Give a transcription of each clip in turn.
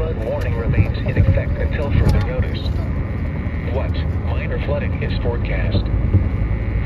flood warning remains in effect until further notice. What minor flooding is forecast?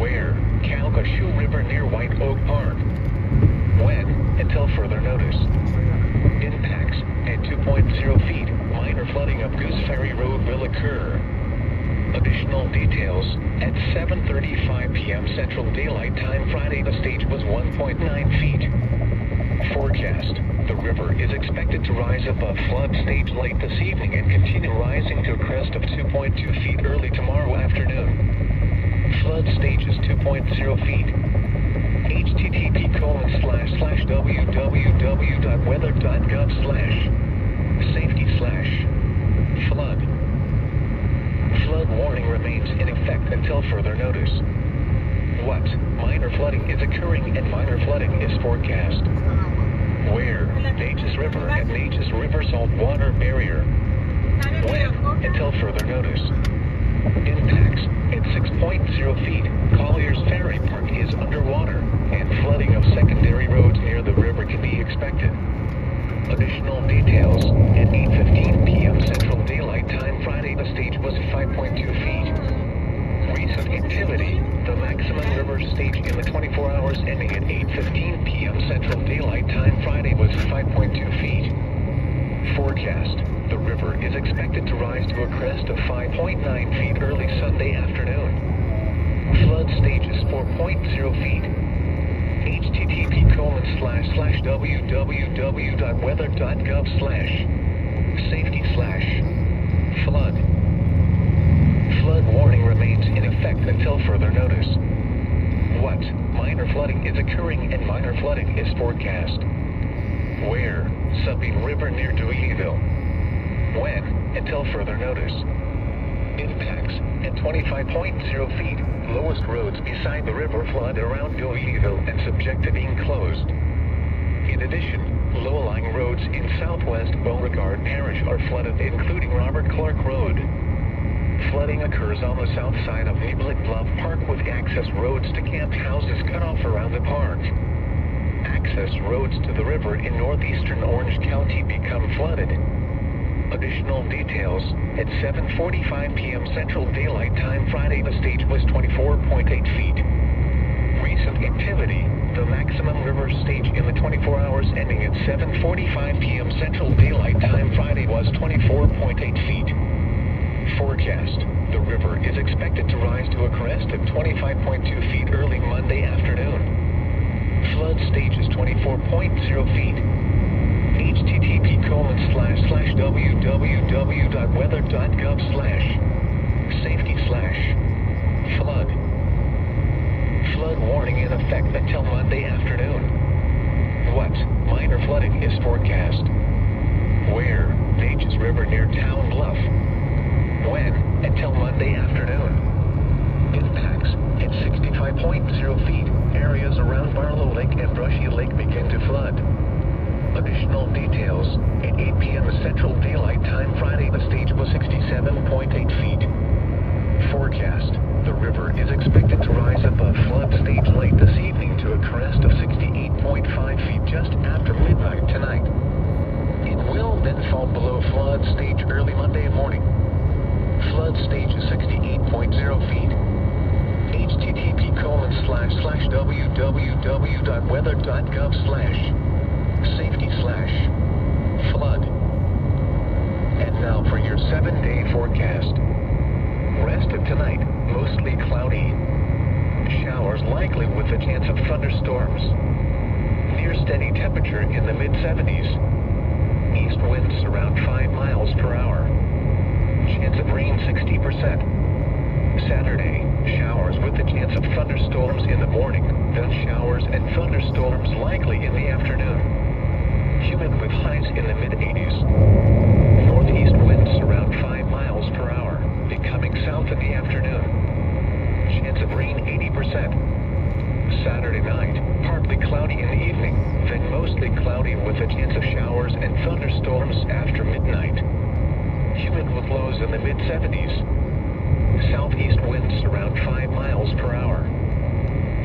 Where? Calcasieu River near White Oak Park. When? Until further notice. Impacts at 2.0 feet. Minor flooding of Goose Ferry Road will occur. Additional details. At 7.35 p.m. Central Daylight Time Friday, the stage was 1.9 feet. Forecast. The river is expected to rise above flood stage late this evening and continue rising to a crest of 2.2 feet early tomorrow afternoon. Flood stage is 2.0 feet. http colon slash slash www.weather.gov slash safety slash flood. Flood warning remains in effect until further notice. What minor flooding is occurring and minor flooding is forecast? Where? Neches River at Neches River Saltwater Barrier. When? Until further notice. Impacts at 6.0 feet. Collier's Ferry Park is underwater, and flooding of secondary roads near the river can be expected. Additional details at 8.15 p.m. Central Daylight Time Friday, the stage was 5.2 feet. Recent activity, the maximum river stage in the 24 hours ending at 8.15 p.m. Central Daylight Time Friday was 5.2 feet. Forecast, the river is expected to rise to a crest of 5.9 feet early Sunday afternoon. Flood stage is 4.0 feet http colon slash slash www.weather.gov slash safety slash flood. Flood warning remains in effect until further notice. What minor flooding is occurring and minor flooding is forecast? Where? Sabine River near Deweyville. When? Until further notice. Impacts at 25.0 feet. Lowest roads beside the river flood around Deweyville and subject to being closed. In addition, low-lying roads in southwest Beauregard Parish are flooded, including Robert Clark Road. Flooding occurs on the south side of Niblick Bluff Park with access roads to camp houses cut off around the park. Access roads to the river in northeastern Orange County become flooded. Additional details at 7.45 p.m. Central Daylight Time Friday, the stage was 24.8 feet. Recent activity, the maximum river stage in the 24 hours ending at 7.45 p.m. Central Daylight Time Friday was 24.8 feet. Forecast, the river is expected to rise to a crest of 25.2 feet early Monday afternoon. Flood stage is 24.0 feet http colon slash slash www.weather.gov slash safety slash flood. Flood warning in effect until Monday afternoon. What minor flooding is forecast? Where? Neches River near Town Bluff. When? Until Monday afternoon. Impacts at 65.0 feet. Areas around Barlow Lake and Brushy Lake begin to flood. Additional details. At 8 p.m. Central Daylight Time Friday, the stage was 67.8 feet. Forecast. The river is expected to rise above flood stage late this evening to a crest of 68.5 feet just after midnight tonight. It will then fall below flood stage early Monday morning. Flood stage is 68.0 feet. http colon slash slash www.weather.gov slash safety slash flood. And now for your seven-day forecast. Rest of tonight, mostly cloudy. Showers likely with a chance of thunderstorms. Near steady temperature in the mid-70s. East winds around 5 miles per hour. Chance of rain 60%. Saturday, showers with a chance of thunderstorms in the morning, then showers and thunderstorms likely in the afternoon humid with highs in the mid-80s. Northeast winds around 5 miles per hour, becoming south in the afternoon. Chance of rain 80%. Saturday night, partly cloudy in the evening, then mostly cloudy with a chance of showers and thunderstorms after midnight. Humid with lows in the mid-70s. Southeast winds around 5 miles per hour.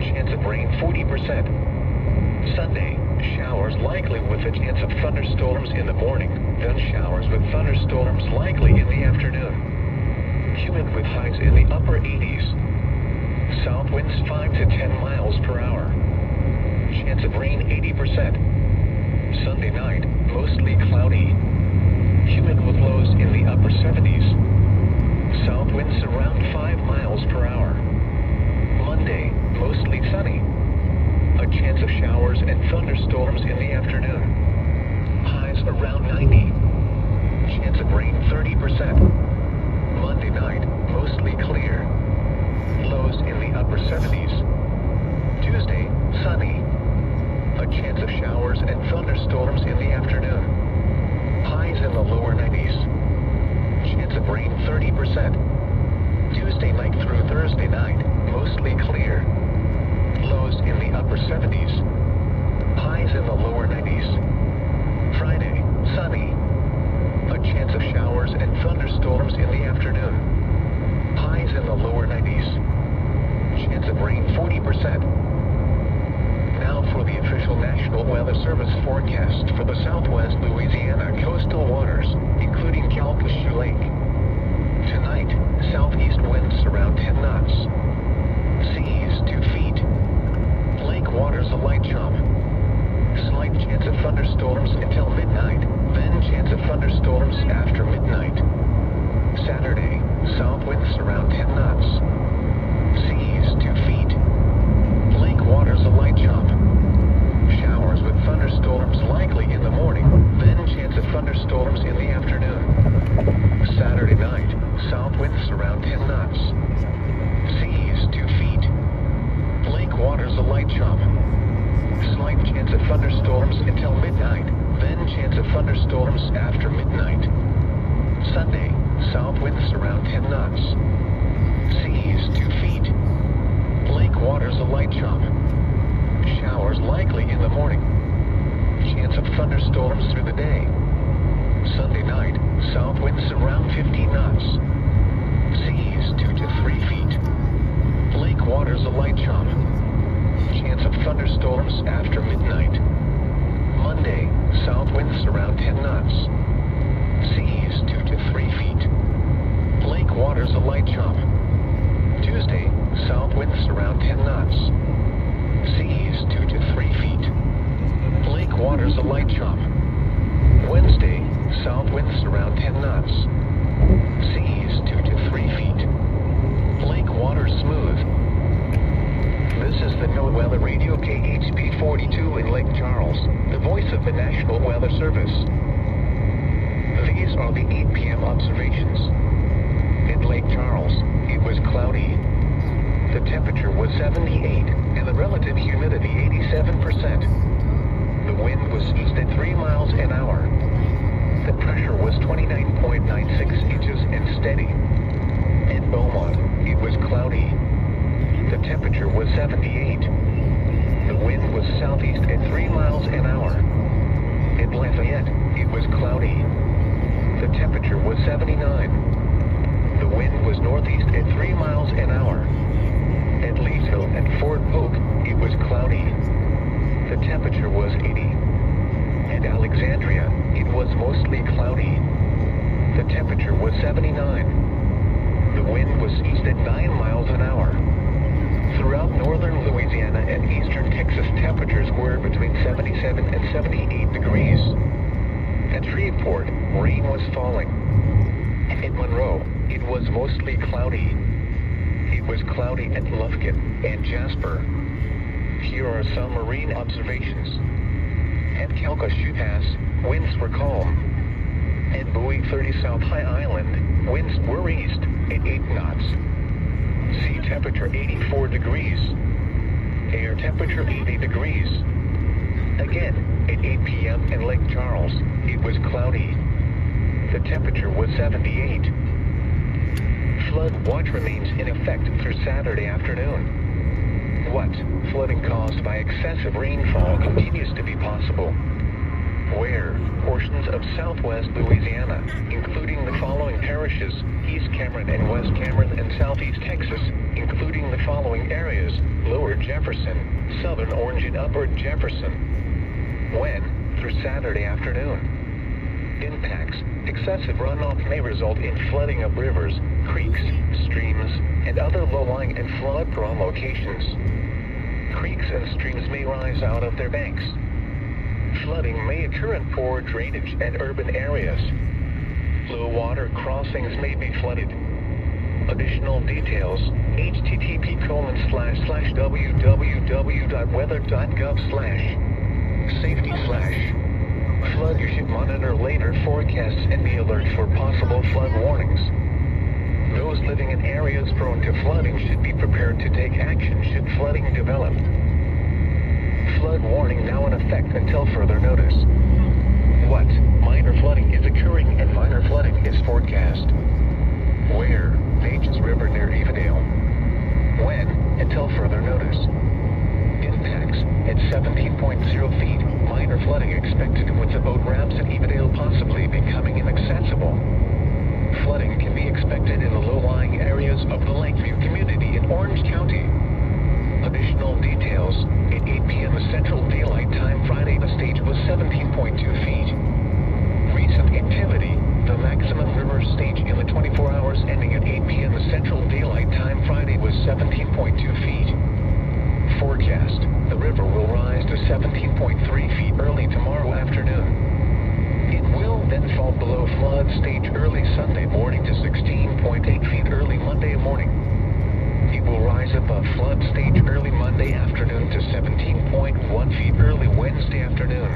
Chance of rain 40%. Sunday, Showers likely with a chance of thunderstorms in the morning, then showers with thunderstorms likely in the Humid with highs in the upper 80s. South winds 5 to 10 miles per hour. Chance of rain 80%. Sunday night, mostly cloudy. Humid with lows in the upper 70s. South winds around 5 miles per hour. Monday, mostly sunny. A chance of showers and thunderstorms in the afternoon. Highs around 90. Chance of rain 30%. Monday night, mostly clear. Lows in the upper 70s. Tuesday, sunny. A chance of showers and thunderstorms in the afternoon. Highs in the lower 90s. Chance of rain 30%. Tuesday night through Thursday night, mostly clear. Lows in the upper 70s. Highs in the lower 90s. Friday, sunny. A chance of showers and thunderstorms in the afternoon. Highs in the lower 90s. Chance of rain 40%. Now for the official National Weather Service forecast for the southwest Louisiana coastal waters, including Calcasieu Lake. Tonight, southeast winds around 10 knots. Seas 2 feet. Lake waters a light chop. Slight chance of thunderstorms until midnight, then chance of thunderstorms after midnight. South winds around 10 knots. Seas 2 feet. Lake waters a light chop. Showers with thunderstorms likely in the morning, then chance of thunderstorms in the afternoon. Saturday night, south winds around 10 knots. Seas 2 feet. Lake waters a light chop. Slight chance of thunderstorms until midnight, then chance of thunderstorms after midnight. Sunday, south winds around 10 knots. Seas 2 feet. Lake waters a light chop. Showers likely in the morning. Chance of thunderstorms through the day. Sunday night, south winds around 15 knots. Seas 2 to 3 feet. Lake waters a light chop. Chance of thunderstorms after midnight. Monday, south winds around 10 knots. Seas 2 to 3 feet. Waters a light chop. Tuesday, south winds around 10 knots. Seas 2 to 3 feet. Lake waters a light chop. Wednesday, south winds around 10 knots. Seas 2 to 3 feet. Lake waters smooth. This is the NOAA Weather Radio KHB 42 in Lake Charles, the voice of the National Weather Service. These are the 8 p.m. observations. In Lake Charles, it was cloudy. The temperature was 78 and the relative humidity 87%. The wind was east at 3 miles an hour. The pressure was 29.96 inches and steady. In Beaumont, it was cloudy. The temperature was 78. The wind was southeast at 3 miles an hour. In Lafayette, it was cloudy. The temperature was 79. The wind was northeast at 3 miles an hour. At Leesville and Fort Polk, it was cloudy. The temperature was 80. At Alexandria, it was mostly cloudy. The temperature was 79. The wind was east at 9 miles an hour. Throughout northern Louisiana and eastern Texas, temperatures were between 77 and 78 degrees. At Shreveport, rain was falling. In Monroe, it was mostly cloudy. It was cloudy at Lufkin and Jasper. Here are some marine observations. At Calcasieu Pass, winds were calm. At Buoy 30 South High Island, winds were east at 8 knots. Sea temperature 84 degrees. Air temperature 80 degrees. Again, at 8 p.m. in Lake Charles, it was cloudy. The temperature was 78. Flood watch remains in effect through Saturday afternoon. What? Flooding caused by excessive rainfall continues to be possible. Where? Portions of southwest Louisiana, including the following parishes, East Cameron and West Cameron and southeast Texas, including the following areas, Lower Jefferson, Southern Orange and Upper Jefferson, When? Through Saturday afternoon. Impacts. Excessive runoff may result in flooding of rivers, creeks, streams, and other low-lying and flood-prone locations. Creeks and streams may rise out of their banks. Flooding may occur in poor drainage and urban areas. Low water crossings may be flooded. Additional details, http colon slash slash www.weather.gov slash safety slash flood. You should monitor later forecasts and be alert for possible flood warnings. Those living in areas prone to flooding should be prepared to take action should flooding develop. Flood warning now in effect until further notice. What? Minor flooding is occurring and minor flooding is forecast. Where? Neches River near Evadale. When? Until further notice. Impacts at 17.0 feet. Minor flooding expected with the boat ramps at Evadale possibly becoming inaccessible. Flooding can be expected in the low-lying areas of the Lakeview community in Orange County. Additional details. At 8 p.m. Central Daylight Time Friday, the stage was 17.2 feet. Recent activity. The maximum river stage in the 24 hours ending at 8 p.m. Central Daylight Time Friday was 17.2 feet. Forecast. The river will rise to 17.3 feet early tomorrow afternoon. It will then fall below flood stage early Sunday morning to 16.8 feet early Monday morning. It will above flood stage early Monday afternoon to 17.1 feet early Wednesday afternoon.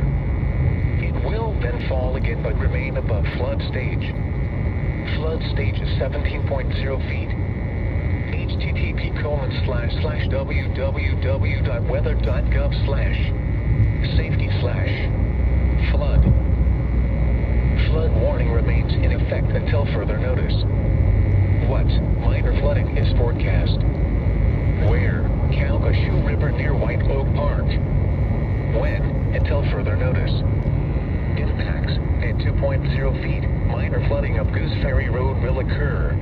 It will then fall again but remain above flood stage. Flood stage is 17.0 feet. http colon slash slash www.weather.gov slash safety slash flood. Flood warning remains in effect until further notice. What? Minor flooding is forecast. Where? Calcasieu River near Park. When? Until further notice. Impacts at 2.0 feet. Minor flooding of Goose Ferry Road will occur.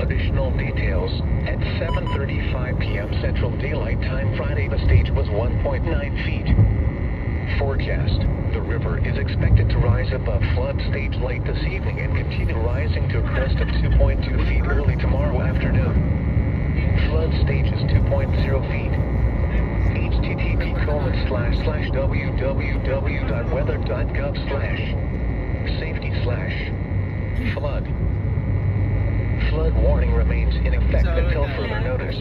Additional details. At 7.35 p.m. Central Daylight Time Friday, the stage was 1.9 feet. Forecast. The river is expected to rise above flood stage late this evening and continue rising to a crest of 2.2 feet early tomorrow afternoon. Flood stage is 2.0 feet. http colon slash slash www.weather.gov slash safety slash flood. Flood warning remains in effect until further notice.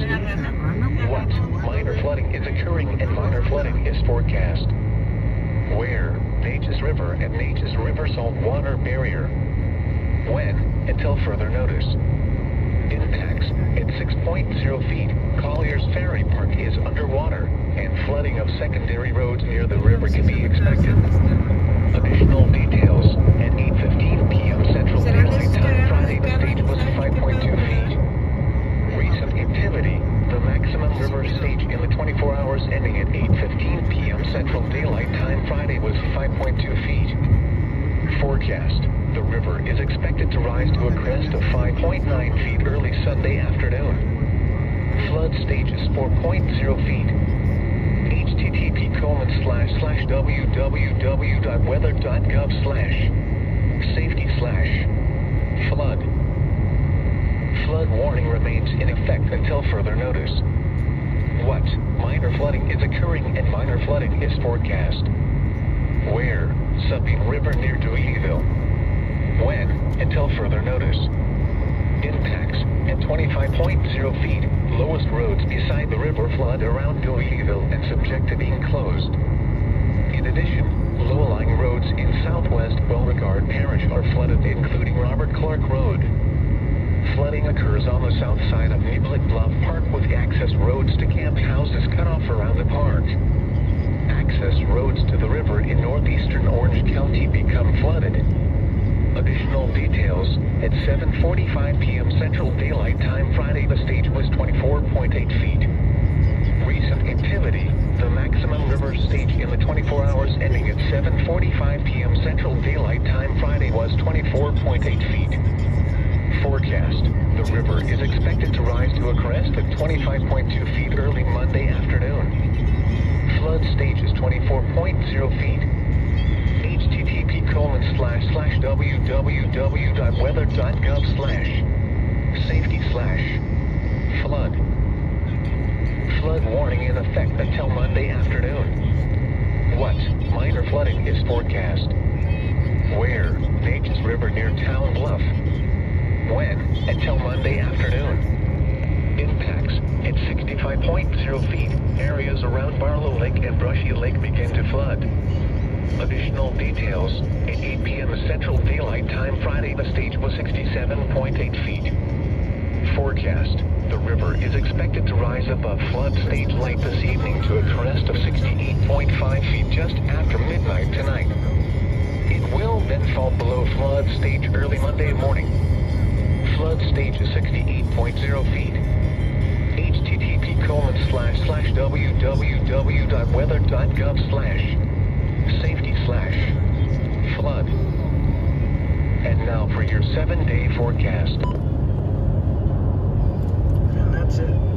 What? Minor flooding is occurring and minor flooding is forecast. Where? Neches River and Neches River saltwater barrier. When? Until further notice. Impacts at 6.0 feet. Collier's Ferry Park is underwater, and flooding of secondary roads near the river can be expected. Additional details at 8.15 p.m. Central Daylight Time Friday, the stage was 5.2 feet. Recent activity. The maximum river stage in the 24 hours ending at 8.15 p.m. Central Daylight Time Friday was 5.2 feet. Forecast. The river is expected to rise to a crest of 5.9 feet early Sunday afternoon. Flood stage is 4.0 feet. http colon slash slash www.weather.gov slash safety slash flood. Flood warning remains in effect until further notice. What? Minor flooding is occurring and minor flooding is forecast. Where? Sabine River near Deweyville. When? Until further notice. Impacts at 25.0 feet. Lowest roads beside the river flood around Deweyville and subject to being closed. In addition, low-lying roads in southwest Beauregard Parish are flooded, including Robert Clark Road. Flooding occurs on the south side of Niblick Bluff Park with access roads to camp houses cut off around the park. Access roads to the river in northeastern Orange County become flooded. Additional details, at 7.45 p.m. Central Daylight Time Friday, the stage was 24.8 feet. 5.2 feet early Monday afternoon. Flood stages 24.0 feet. HTTP colon slash slash www.weather.gov slash safety slash flood. Flood warning in effect until Monday afternoon. What minor flooding is forecast? Where? Neches River near Town Bluff. When? Until Monday afternoon. Impacts at 65.0 feet. Areas around Barlow Lake and Brushy Lake begin to flood. Additional details. At 8 p.m. Central Daylight Time Friday, the stage was 67.8 feet. Forecast. The river is expected to rise above flood stage light this evening to a crest of 68.5 feet just after midnight tonight. It will then fall below flood stage early Monday morning. Flood stage is 68.0 feet colon slash slash www.weather.gov slash safety slash flood. And now for your seven day forecast. And that's it.